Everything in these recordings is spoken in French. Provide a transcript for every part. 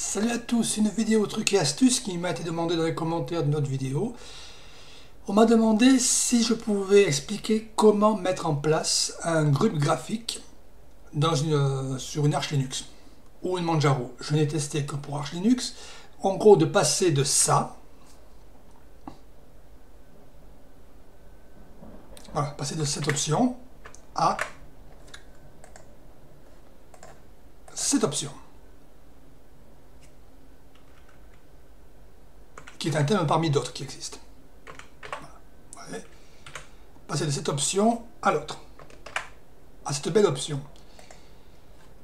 Salut à tous, une vidéo truc et astuce qui m'a été demandé dans les commentaires de notre vidéo. On m'a demandé si je pouvais expliquer comment mettre en place un groupe graphique euh, sur une Arch Linux ou une Manjaro. Je n'ai testé que pour Arch Linux. En gros, de passer de ça, voilà, passer de cette option à cette option. Qui est un thème parmi d'autres qui existent. Passer de cette option à l'autre, à cette belle option.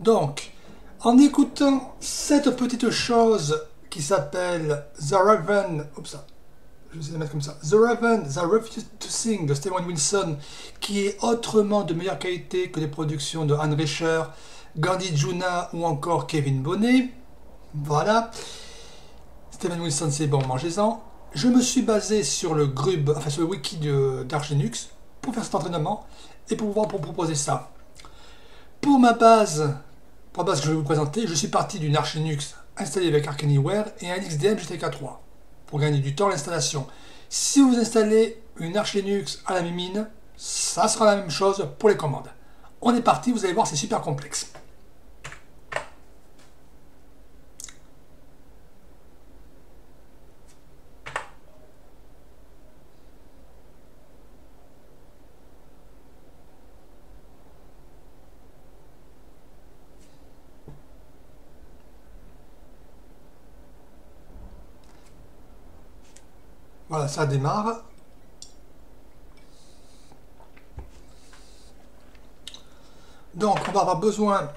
Donc, en écoutant cette petite chose qui s'appelle The Raven, oups, je vais mettre comme ça, The Raven, The Refused to Sing de Steven Wilson, qui est autrement de meilleure qualité que les productions de Anne Richer, Gandhi Juna ou encore Kevin Bonnet. Voilà. Steven Wilson, c'est bon, mangez-en. Je me suis basé sur le Grub, enfin sur le wiki pour faire cet entraînement et pour pouvoir pour proposer ça. Pour ma base, pour la base que je vais vous présenter, je suis parti d'une Archinux installée avec Arc Anywhere et un XDM GTK3 pour gagner du temps à l'installation. Si vous installez une Arch Linux à la mimine, ça sera la même chose pour les commandes. On est parti, vous allez voir, c'est super complexe. Voilà, ça démarre. Donc, on va avoir besoin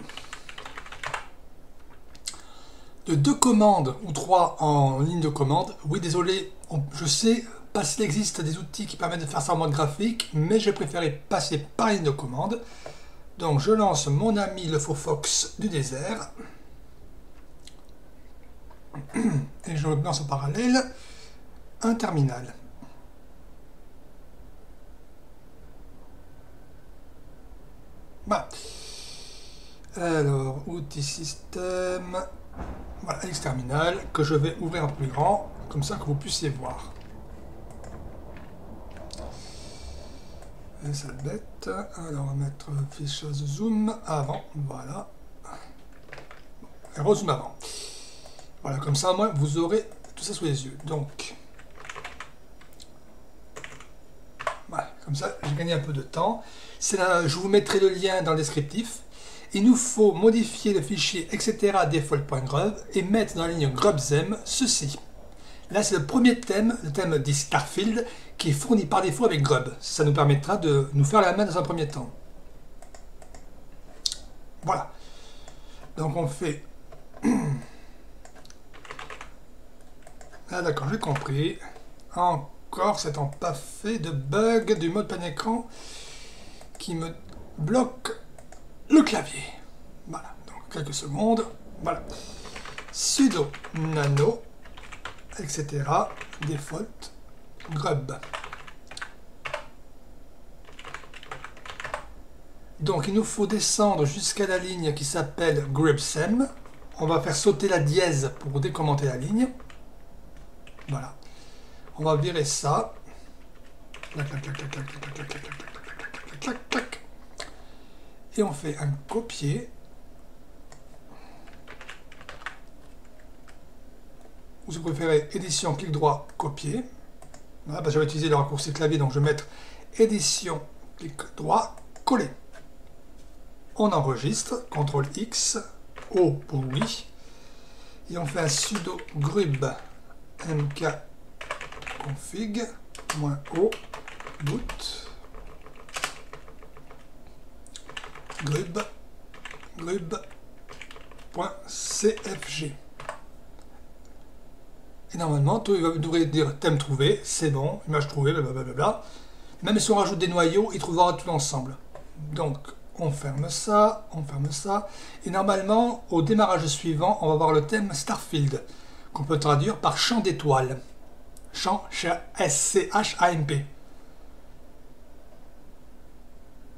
de deux commandes ou trois en ligne de commande. Oui, désolé, je sais, parce qu'il existe des outils qui permettent de faire ça en mode graphique, mais j'ai préféré passer par ligne de commande. Donc, je lance mon ami le faux fox du désert. Et je lance en parallèle un terminal. Voilà. Alors, outils système. Voilà, X terminal que je vais ouvrir en plus grand, comme ça que vous puissiez voir. ça bête. Alors, on va mettre fiche zoom avant. Voilà. Et rezoom avant. Voilà, comme ça, moi, vous aurez tout ça sous les yeux. Donc, Comme ça, j'ai gagné un peu de temps. Je vous mettrai le lien dans le descriptif. Il nous faut modifier le fichier etc. default.grub et mettre dans la ligne grubzem ceci. Là, c'est le premier thème, le thème dit Starfield, qui est fourni par défaut avec grub. Ça nous permettra de nous faire la main dans un premier temps. Voilà. Donc on fait... Ah d'accord, j'ai compris. Encore pas fait de bug du mode pan écran qui me bloque le clavier. Voilà, donc quelques secondes. Voilà. sudo nano, etc. default grub. Donc il nous faut descendre jusqu'à la ligne qui s'appelle grubsem. On va faire sauter la dièse pour décommenter la Voilà. On va virer ça. Et on fait un copier. Vous préférez, édition, clic droit, copier. Voilà, bah, je vais utiliser le raccourci clavier, donc je vais mettre édition, clic droit, coller. On enregistre, CTRL X, O pour oui. Et on fait un sudo grub mk config -o boot grub.cfg et normalement tout il devrait dire thème trouvé c'est bon image trouvée blablabla. Même si on rajoute des noyaux il trouvera tout ensemble. Donc on ferme ça, on ferme ça, et normalement, au démarrage suivant, on va voir le thème Starfield, qu'on peut traduire par champ d'étoiles Champ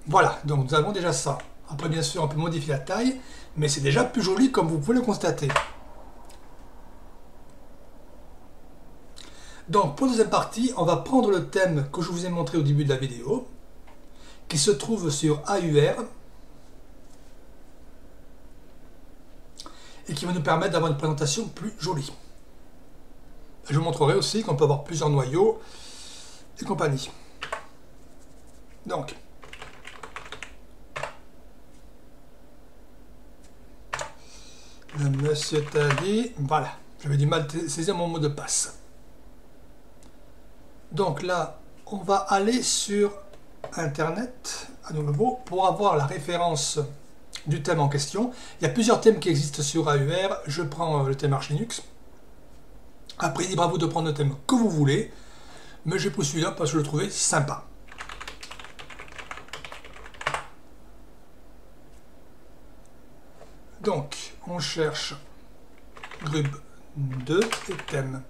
Voilà, donc nous avons déjà ça. Après, bien sûr, on peut modifier la taille, mais c'est déjà plus joli comme vous pouvez le constater. Donc, pour la deuxième partie, on va prendre le thème que je vous ai montré au début de la vidéo, qui se trouve sur AUR, et qui va nous permettre d'avoir une présentation plus jolie. Je vous montrerai aussi qu'on peut avoir plusieurs noyaux et compagnie. Donc, monsieur Tali, voilà, j'avais du mal à saisir mon mot de passe. Donc là, on va aller sur Internet, à nouveau, pour avoir la référence du thème en question. Il y a plusieurs thèmes qui existent sur AUR. Je prends euh, le thème Arch Linux. Après, libre à vous de prendre le thème que vous voulez. Mais j'ai pris celui-là parce que je le trouvais sympa. Donc, on cherche Grub 2 et thème.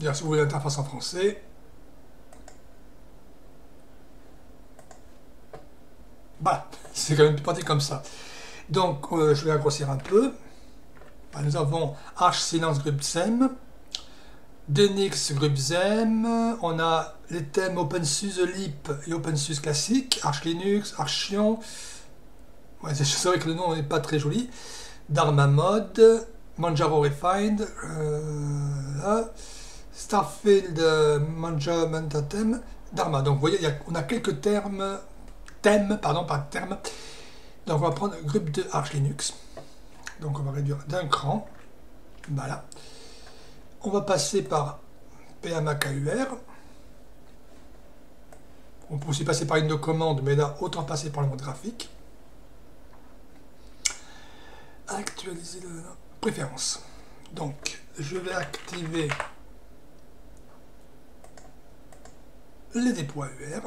si vous voulez l'interface en français, Voilà, c'est quand même pratique comme ça. Donc, euh, je vais grossir un peu. Nous avons Arch Silence Grubsem, Denix Grubsem, on a les thèmes OpenSUSE Leap et OpenSUSE classique, Arch Linux, Archion. C'est vrai que le nom n'est pas très joli. Dharma Mode, Manjaro Refined, euh, Starfield euh, Dharma. Donc vous voyez, on a quelques termes thème, pardon, pas terme. Donc on va prendre groupe de Arch Linux. Donc on va réduire d'un cran. Voilà. On va passer par PMAKUR. On peut aussi passer par une de commande, mais là, autant passer par le mode graphique. Actualiser le préférence. Donc, je vais activer les dépôts UR.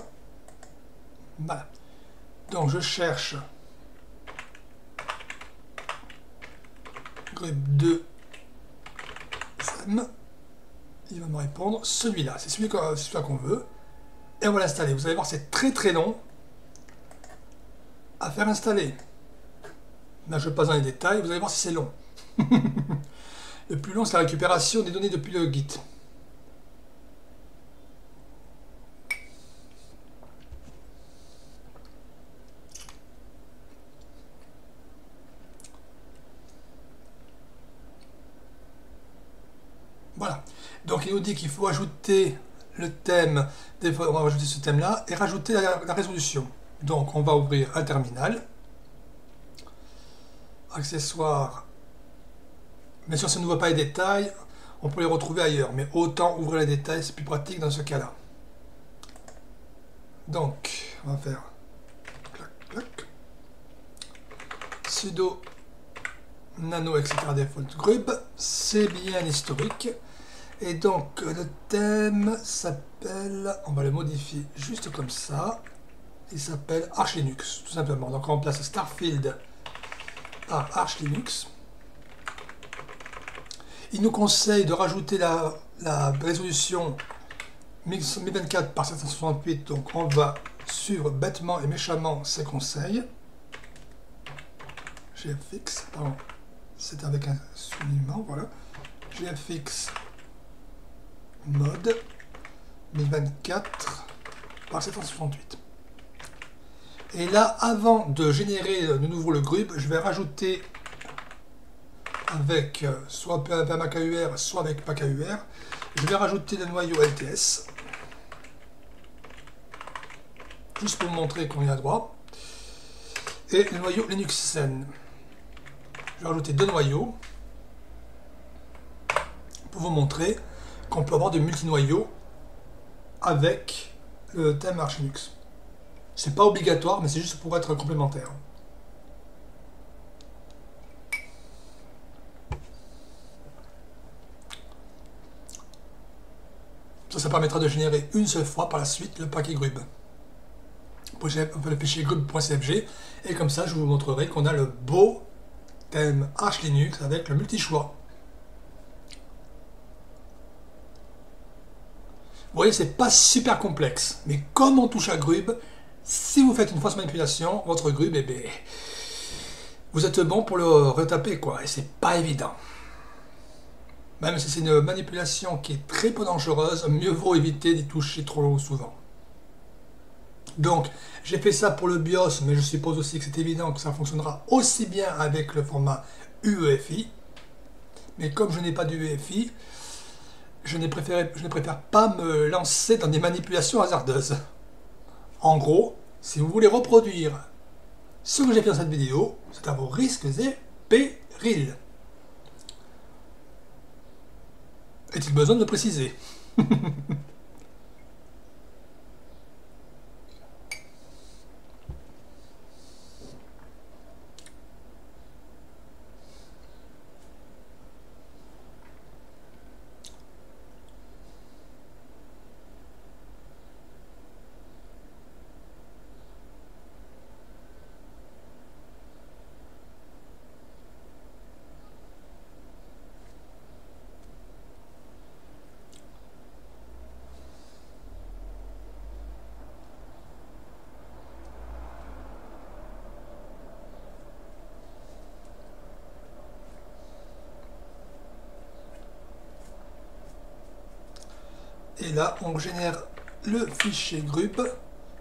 Voilà. Donc je cherche 2 Il va me répondre celui-là. C'est celui, qu'on veut. Et on va l'installer. Vous allez voir, c'est très très long à faire installer. Là, je passe dans les détails. Vous allez voir si c'est long. le plus long, c'est la récupération des données depuis le Git. Voilà. Nous dit qu'il faut ajouter le thème, on va rajouter ce thème-là, et rajouter la, résolution. Donc on va ouvrir un terminal. Accessoires. Bien sûr, ça ne voit pas les détails, on peut les retrouver ailleurs, mais autant ouvrir les détails, c'est plus pratique dans ce cas-là. Donc, on va faire clac, clac. sudo nano, etc. default grub, c'est bien historique. Et donc le thème s'appelle, on va le modifier juste comme ça, il s'appelle Arch Linux, tout simplement. Donc on remplace Starfield par Arch Linux. Il nous conseille de rajouter la, résolution 1024 par 768, donc on va suivre bêtement et méchamment ses conseils. GFX, pardon, c'est avec un soulignement, voilà. GFX mode 1024 par 768. Et là, avant de générer de nouveau le grub, je vais rajouter avec euh, soit PMAKUR, soit avec PAKUR, je vais rajouter le noyau LTS, juste pour montrer qu'on est à droit, et le noyau LinuxSen. Je vais rajouter deux noyaux pour vous montrer qu'on peut avoir des multinoyaux avec le thème Arch Linux. C'est pas obligatoire, mais c'est juste pour être complémentaire. Ça, ça permettra de générer une seule fois par la suite le paquet grub. le fichier grub.cfg et comme ça je vous montrerai qu'on a le beau thème Arch Linux avec le multi-choix. Vous voyez, c'est pas super complexe. Mais comme on touche à Grub, si vous faites une fausse manipulation, votre Grub, eh bien, vous êtes bon pour le retaper, quoi. Et c'est pas évident. Même si c'est une manipulation qui est très peu dangereuse, mieux vaut éviter d'y toucher trop souvent. Donc, j'ai fait ça pour le BIOS, mais je suppose aussi que c'est évident que ça fonctionnera aussi bien avec le format UEFI. Mais comme je n'ai pas d'UEFI, je ne, préfère, pas me lancer dans des manipulations hasardeuses. En gros, si vous voulez reproduire ce que j'ai fait dans cette vidéo, c'est à vos risques et périls. Est-il besoin de préciser? Et là, on génère le fichier GRUB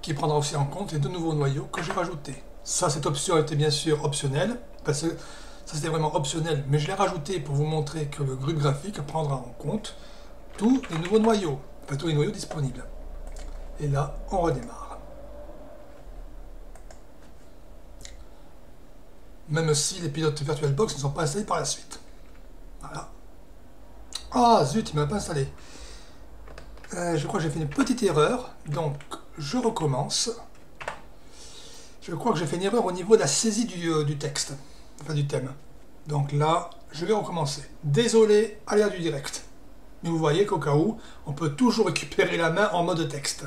qui prendra aussi en compte les deux nouveaux noyaux que j'ai rajoutés. Ça, cette option était bien sûr optionnelle, parce que ça c'était vraiment optionnel, mais je l'ai rajouté pour vous montrer que le GRUB graphique prendra en compte tous les nouveaux noyaux, enfin tous les noyaux disponibles. Et là, on redémarre. Même si les pilotes VirtualBox ne sont pas installés par la suite. Voilà. Ah zut, il ne m'a pas installé. Euh, je crois que j'ai fait une petite erreur, donc je recommence. Je crois que j'ai fait une erreur au niveau de la saisie du, euh, texte, enfin du thème. Donc là, je vais recommencer. Désolé, aléa du direct. Mais vous voyez qu'au cas où, on peut toujours récupérer la main en mode texte.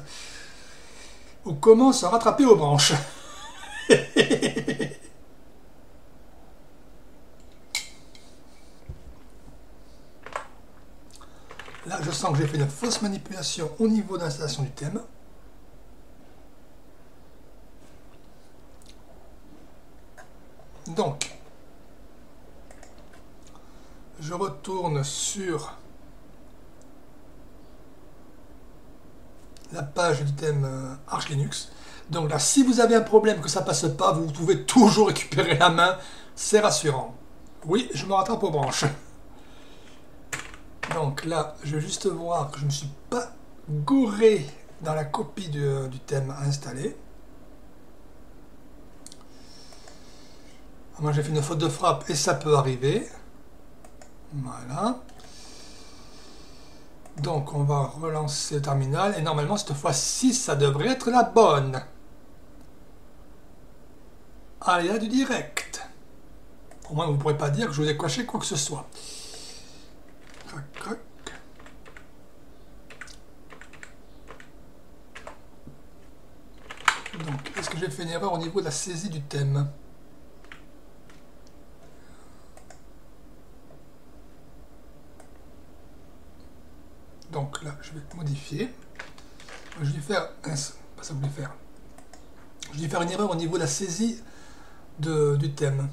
On commence à rattraper aux branches. Là, je que j'ai fait une fausse manipulation au niveau de l'installation du thème. Donc, je retourne sur la page du thème euh, Arch Linux. Donc là, si vous avez un problème que ça passe pas, vous pouvez toujours récupérer la main, c'est rassurant. Oui, je me rattrape aux branches. Donc là, je vais juste voir que je ne suis pas gouré dans la copie du, thème installé. Moi j'ai fait une faute de frappe et ça peut arriver. Voilà. Donc on va relancer le terminal et normalement cette fois-ci ça devrait être la bonne. Allez, du direct. Au moins vous ne pourrez pas dire que je vous ai coché quoi que ce soit. Donc, est-ce que j'ai une erreur au niveau de la saisie du thème Donc là, je vais modifier. Je vais faire... Ça voulait faire. Je vais faire une erreur au niveau de la saisie de, du thème.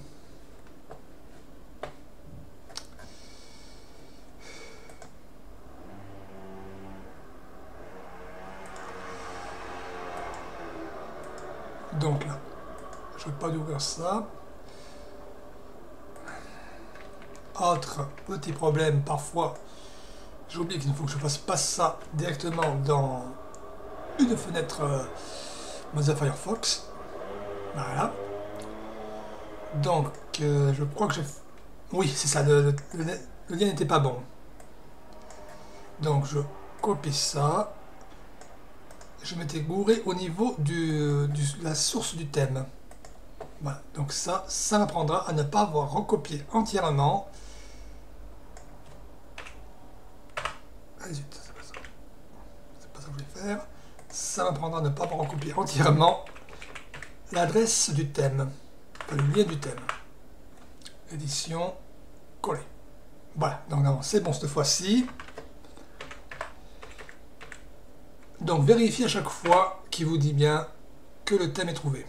Donc là, je ne ça. Autre petit problème, parfois, j'oublie qu'il faut que je fasse pas ça directement dans une fenêtre euh, Mozilla Firefox. Voilà. Donc, euh, je crois que j'ai... Oui, c'est ça, le lien n'était pas bon. Donc, je copie ça je m'étais gouré au niveau de la source du thème. Voilà, donc ça, ça m'apprendra à ne pas avoir recopié entièrement. Ah c'est pas ça. C'est pas ça que je voulais faire. Ça m'apprendra à ne pas avoir recopié entièrement l'adresse du thème, enfin, le lien du thème. Édition, coller. Voilà, donc c'est bon cette fois-ci. Donc vérifiez à chaque fois qu'il vous dit bien que le thème est trouvé.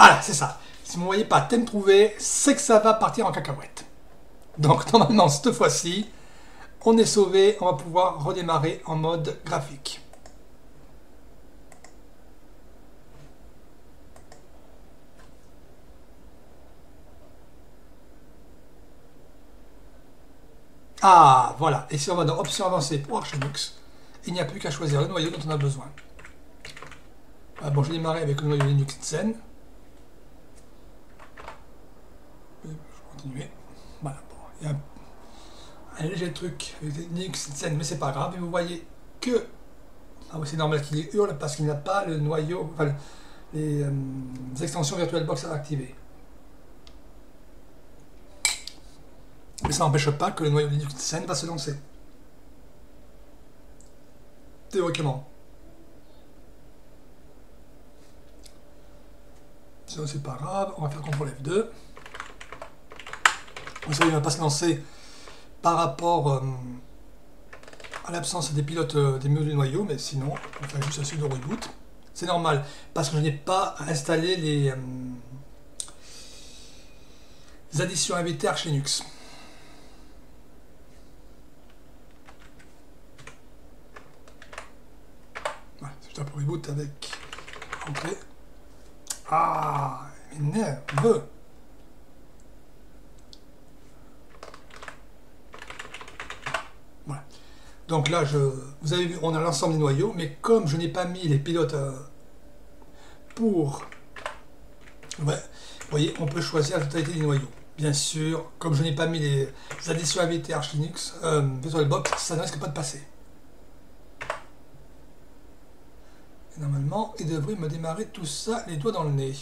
Voilà, c'est ça. Si vous ne voyez pas thème trouvé, c'est que ça va partir en cacahuète. Donc normalement, cette fois-ci, on est sauvé, on va pouvoir redémarrer en mode graphique. Ah, voilà. Et si on va dans Options avancées pour Archinux, il n'y a plus qu'à choisir le noyau dont on a besoin. Ah, bon, je vais démarrer avec le noyau Linux Zen. Je vais continuer. Voilà, bon, il y a un, léger truc avec Linux Zen, mais c'est pas grave. Et vous voyez que. Ah oui, c'est normal qu'il hurle parce qu'il n'a pas le noyau, enfin, les, euh, extensions VirtualBox à activer. Mais ça n'empêche pas que le noyau Linux Zen va se lancer. Théoriquement. Sinon c'est pas grave, on va faire CTRL F2. Vous savez, il ne va pas se lancer par rapport euh, à l'absence des pilotes euh, des menus du noyau, mais sinon, on va juste un sudo reboot. C'est normal, parce que je n'ai pas installé les, euh, additions invitées Arch Linux. Je pour reboot avec entrée. Ah, nerveux. Voilà. Donc là, vous avez vu, on a l'ensemble des noyaux, mais comme je n'ai pas mis les pilotes euh, pour... Vous voyez, on peut choisir la totalité des noyaux. Bien sûr, comme je n'ai pas mis les additions AVT Arch Linux, euh, VirtualBox, ça ne risque pas de passer. normalement, il devrait me démarrer tout ça les doigts dans le nez.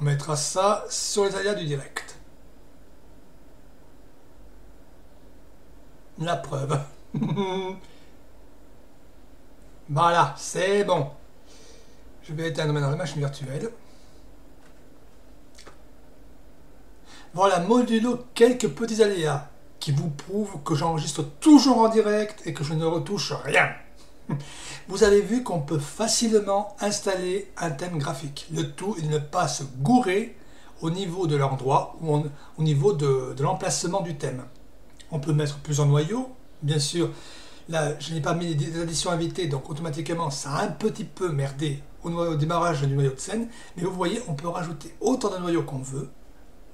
On mettra ça sur les aléas du direct. La preuve. voilà, c'est bon. Je vais éteindre maintenant la machine virtuelle. Voilà, modulo quelques petits aléas qui vous prouve que j'enregistre toujours en direct et que je ne retouche rien. Vous avez vu qu'on peut facilement installer un thème graphique. Le tout de ne pas se gourer au niveau de l'endroit ou au niveau de, l'emplacement du thème. On peut mettre plusieurs noyaux. Bien sûr, là, je n'ai pas mis les additions invitées, donc automatiquement, ça a un petit peu merdé au, au démarrage du noyau de scène. Mais vous voyez, on peut rajouter autant de noyaux qu'on veut.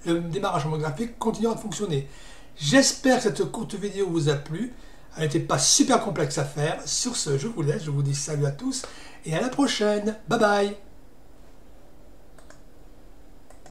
Le démarrage en mode graphique continuera de fonctionner. J'espère que cette courte vidéo vous a plu. Elle n'était pas super complexe à faire. Sur ce, je vous laisse. Je vous dis salut à tous et à la prochaine. Bye bye